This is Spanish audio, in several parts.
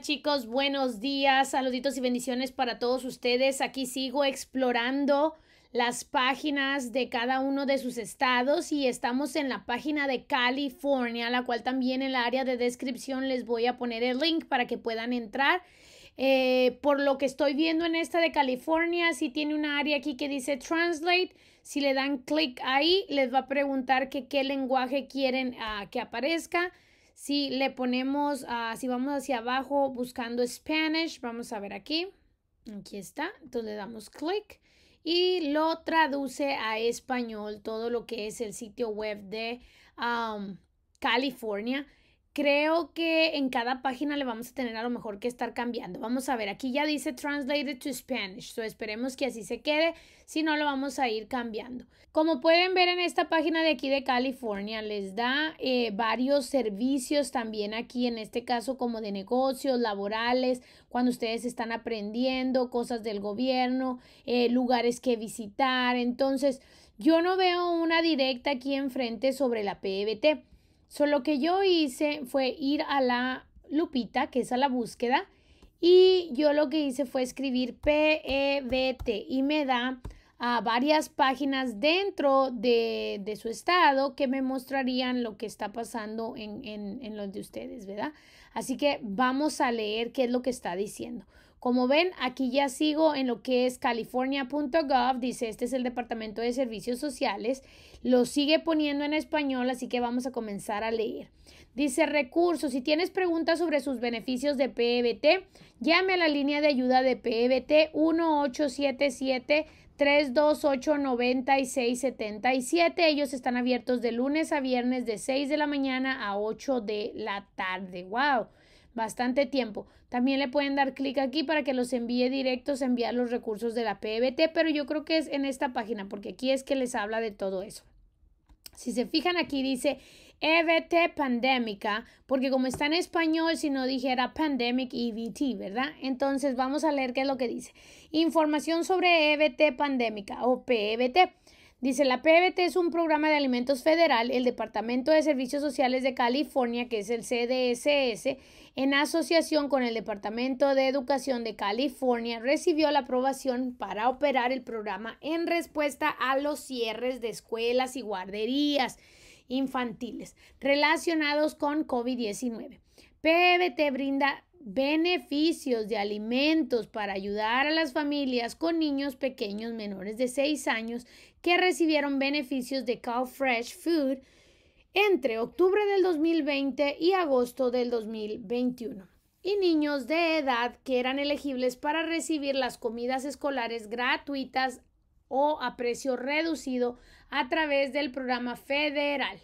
Chicos, buenos días, saluditos y bendiciones para todos ustedes. Aquí sigo explorando las páginas de cada uno de sus estados y estamos en la página de California, la cual también en la área de descripción les voy a poner el link para que puedan entrar. Eh, por lo que estoy viendo en esta de California, si tiene una área aquí que dice Translate. Si le dan clic ahí, les va a preguntar que qué lenguaje quieren uh, que aparezca. Si le ponemos, uh, si vamos hacia abajo buscando Spanish, vamos a ver aquí. Aquí está. Entonces le damos clic y lo traduce a español todo lo que es el sitio web de California. Creo que en cada página le vamos a tener a lo mejor que estar cambiando. Vamos a ver, aquí ya dice translated to Spanish, so esperemos que así se quede, si no lo vamos a ir cambiando. Como pueden ver en esta página de aquí de California, les da eh, varios servicios también aquí, en este caso como de negocios, laborales, cuando ustedes están aprendiendo, cosas del gobierno, eh, lugares que visitar. Entonces, yo no veo una directa aquí enfrente sobre la PBT. Solo lo que yo hice fue ir a la lupita, que es a la búsqueda, y yo lo que hice fue escribir PEBT y me da a varias páginas dentro de, de, su estado que me mostrarían lo que está pasando en, en, en los de ustedes, ¿verdad? Así que vamos a leer qué es lo que está diciendo. Como ven, aquí ya sigo en lo que es california.gov, dice este es el Departamento de Servicios Sociales, lo sigue poniendo en español, así que vamos a comenzar a leer. Dice recursos, si tienes preguntas sobre sus beneficios de PEBT, llame a la línea de ayuda de PEBT 1877 328 9677. Ellos están abiertos de lunes a viernes de 6 de la mañana a 8 de la tarde. ¡Wow! Bastante tiempo. También le pueden dar clic aquí para que los envíe directos a enviar los recursos de la PBT, pero yo creo que es en esta página porque aquí es que les habla de todo eso. Si se fijan aquí dice EBT pandémica, porque como está en español, si no dijera pandemic EBT, ¿verdad? Entonces vamos a leer qué es lo que dice. Información sobre EBT pandémica o PEBT. Dice, la PBT es un programa de alimentos federal, el Departamento de Servicios Sociales de California, que es el CDSS, en asociación con el Departamento de Educación de California, recibió la aprobación para operar el programa en respuesta a los cierres de escuelas y guarderías infantiles relacionados con COVID-19. PBT brinda beneficios de alimentos para ayudar a las familias con niños pequeños menores de 6 años que recibieron beneficios de Cal Fresh Food entre octubre del 2020 y agosto del 2021 y niños de edad que eran elegibles para recibir las comidas escolares gratuitas o a precio reducido a través del programa federal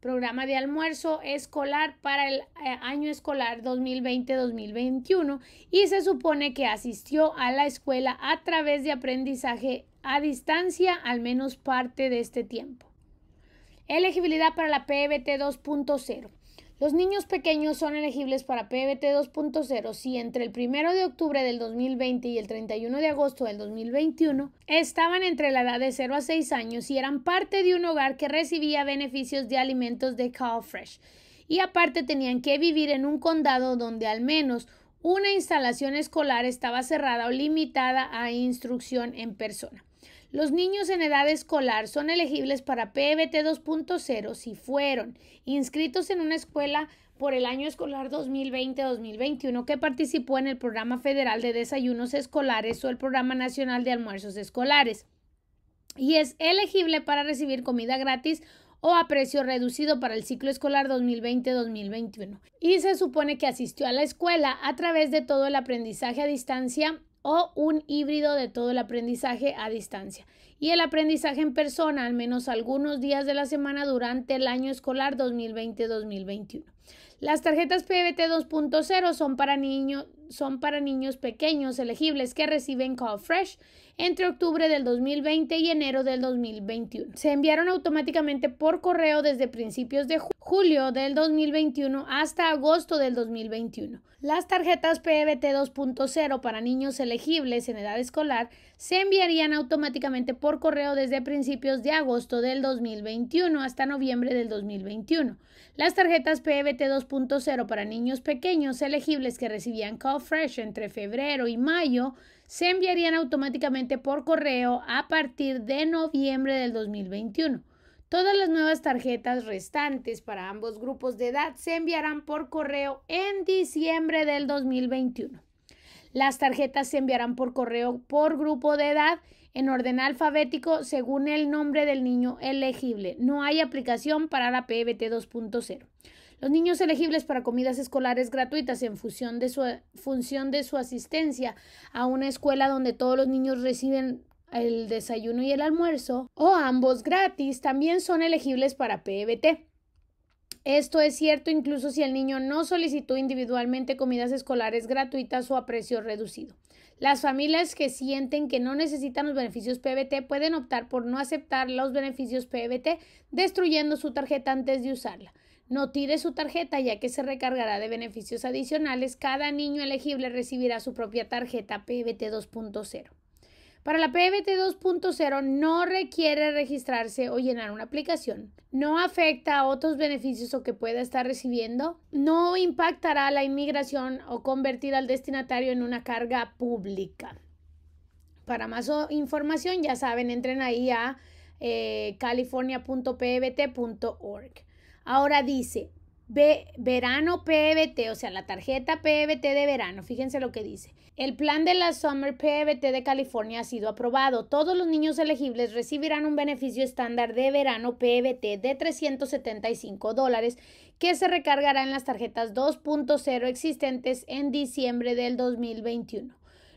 programa de almuerzo escolar para el eh, año escolar 2020-2021 y se supone que asistió a la escuela a través de aprendizaje a distancia al menos parte de este tiempo. Elegibilidad para la PBT 2.0. Los niños pequeños son elegibles para PBT 2.0 si entre el 1 de octubre del 2020 y el 31 de agosto del 2021 estaban entre la edad de 0 a 6 años y eran parte de un hogar que recibía beneficios de alimentos de CalFresh. Y aparte tenían que vivir en un condado donde al menos una instalación escolar estaba cerrada o limitada a instrucción en persona. Los niños en edad escolar son elegibles para PBT 2.0 si fueron inscritos en una escuela por el año escolar 2020-2021 que participó en el Programa Federal de Desayunos Escolares o el Programa Nacional de Almuerzos Escolares y es elegible para recibir comida gratis o a precio reducido para el ciclo escolar 2020-2021. Y se supone que asistió a la escuela a través de todo el aprendizaje a distancia o un híbrido de todo el aprendizaje a distancia y el aprendizaje en persona al menos algunos días de la semana durante el año escolar 2020-2021. Las tarjetas PBT 2.0 son para niños son para niños pequeños elegibles que reciben Call Fresh entre octubre del 2020 y enero del 2021. Se enviaron automáticamente por correo desde principios de julio del 2021 hasta agosto del 2021. Las tarjetas PBT 2.0 para niños elegibles en edad escolar se enviarían automáticamente por correo desde principios de agosto del 2021 hasta noviembre del 2021. Las tarjetas PBT 2.0 para niños pequeños elegibles que recibían Call Fresh entre febrero y mayo se enviarían automáticamente por correo a partir de noviembre del 2021. Todas las nuevas tarjetas restantes para ambos grupos de edad se enviarán por correo en diciembre del 2021. Las tarjetas se enviarán por correo por grupo de edad en orden alfabético según el nombre del niño elegible. No hay aplicación para la PBT 2.0. Los niños elegibles para comidas escolares gratuitas en función de, su, función de su asistencia a una escuela donde todos los niños reciben el desayuno y el almuerzo, o ambos gratis, también son elegibles para PBT. Esto es cierto incluso si el niño no solicitó individualmente comidas escolares gratuitas o a precio reducido. Las familias que sienten que no necesitan los beneficios PBT pueden optar por no aceptar los beneficios PBT, destruyendo su tarjeta antes de usarla. No tire su tarjeta ya que se recargará de beneficios adicionales. Cada niño elegible recibirá su propia tarjeta PBT 2.0. Para la PBT 2.0 no requiere registrarse o llenar una aplicación. No afecta a otros beneficios o que pueda estar recibiendo. No impactará la inmigración o convertir al destinatario en una carga pública. Para más información, ya saben, entren ahí a eh, california.pbt.org. Ahora dice, verano PBT, o sea, la tarjeta PBT de verano. Fíjense lo que dice. El plan de la Summer PBT de California ha sido aprobado. Todos los niños elegibles recibirán un beneficio estándar de verano PBT de 375 dólares que se recargará en las tarjetas 2.0 existentes en diciembre del 2021.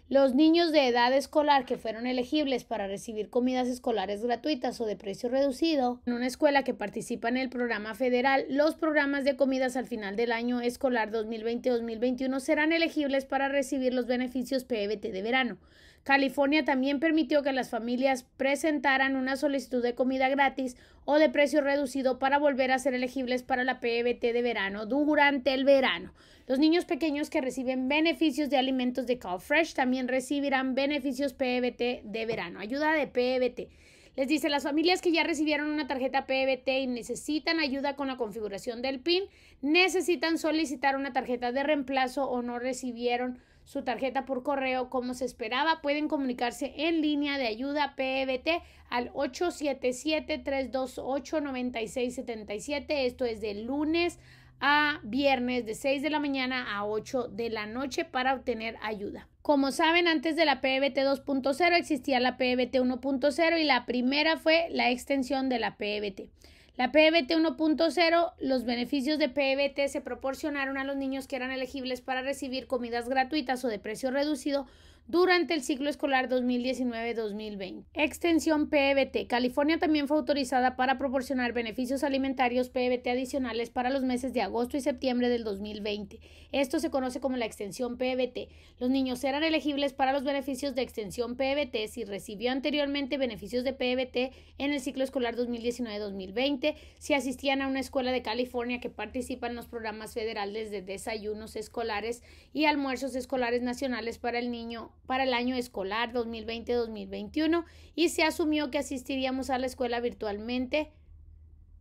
Los niños de edad escolar que fueron elegibles para recibir comidas escolares gratuitas o de precio reducido en una escuela que participa en el programa federal, los programas de comidas al final del año escolar 2020-2021 serán elegibles para recibir los beneficios PBT de verano. California también permitió que las familias presentaran una solicitud de comida gratis o de precio reducido para volver a ser elegibles para la PBT de verano durante el verano. Los niños pequeños que reciben beneficios de alimentos de Call Fresh también recibirán beneficios PBT de verano, ayuda de PBT. Les dice, las familias que ya recibieron una tarjeta PBT y necesitan ayuda con la configuración del PIN, necesitan solicitar una tarjeta de reemplazo o no recibieron su tarjeta por correo como se esperaba, pueden comunicarse en línea de ayuda PBT al 877-328-9677. Esto es de lunes a viernes de 6 de la mañana a 8 de la noche para obtener ayuda. Como saben, antes de la PBT 2.0 existía la PBT 1.0 y la primera fue la extensión de la PBT. La PBT 1.0, los beneficios de PBT se proporcionaron a los niños que eran elegibles para recibir comidas gratuitas o de precio reducido durante el ciclo escolar 2019-2020. Extensión PBT. California también fue autorizada para proporcionar beneficios alimentarios PBT adicionales para los meses de agosto y septiembre del 2020. Esto se conoce como la extensión PBT. Los niños eran elegibles para los beneficios de extensión PBT si recibió anteriormente beneficios de PBT en el ciclo escolar 2019-2020, si asistían a una escuela de California que participa en los programas federales de desayunos escolares y almuerzos escolares nacionales para el niño para el año escolar 2020-2021 y se asumió que asistiríamos a la escuela virtualmente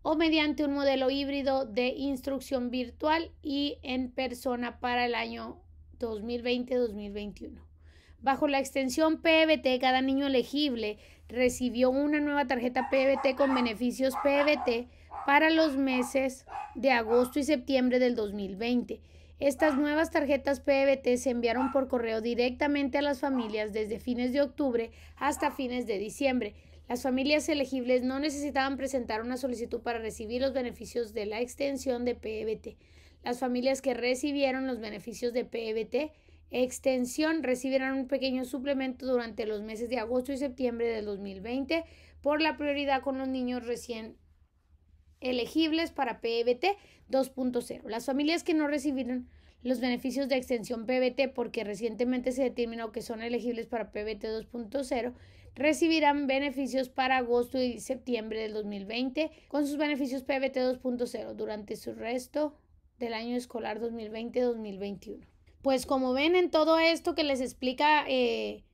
o mediante un modelo híbrido de instrucción virtual y en persona para el año 2020-2021. Bajo la extensión PBT, cada niño elegible recibió una nueva tarjeta PBT con beneficios PBT para los meses de agosto y septiembre del 2020 estas nuevas tarjetas PBT se enviaron por correo directamente a las familias desde fines de octubre hasta fines de diciembre. Las familias elegibles no necesitaban presentar una solicitud para recibir los beneficios de la extensión de PBT. Las familias que recibieron los beneficios de PBT extensión recibirán un pequeño suplemento durante los meses de agosto y septiembre del 2020 por la prioridad con los niños recién elegibles para PBT 2.0. Las familias que no recibieron los beneficios de extensión PBT porque recientemente se determinó que son elegibles para PBT 2.0 recibirán beneficios para agosto y septiembre del 2020 con sus beneficios PBT 2.0 durante su resto del año escolar 2020-2021. Pues como ven en todo esto que les explica eh,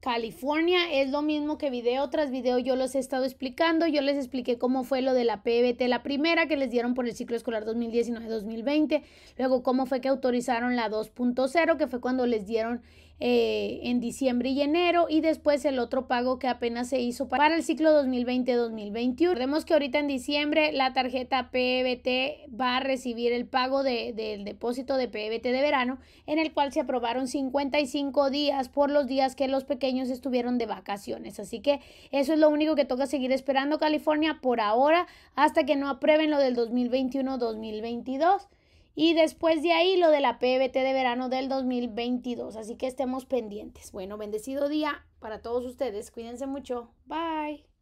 California es lo mismo que video tras video yo los he estado explicando. Yo les expliqué cómo fue lo de la PBT, la primera que les dieron por el ciclo escolar 2019-2020. Luego cómo fue que autorizaron la 2.0, que fue cuando les dieron eh, en diciembre y enero y después el otro pago que apenas se hizo para el ciclo 2020-2021. Recordemos que ahorita en diciembre la tarjeta PBT va a recibir el pago de, del depósito de PBT de verano en el cual se aprobaron 55 días por los días que los pequeños estuvieron de vacaciones. Así que eso es lo único que toca seguir esperando California por ahora hasta que no aprueben lo del 2021-2022 y después de ahí lo de la PBT de verano del 2022. Así que estemos pendientes. Bueno, bendecido día para todos ustedes. Cuídense mucho. Bye.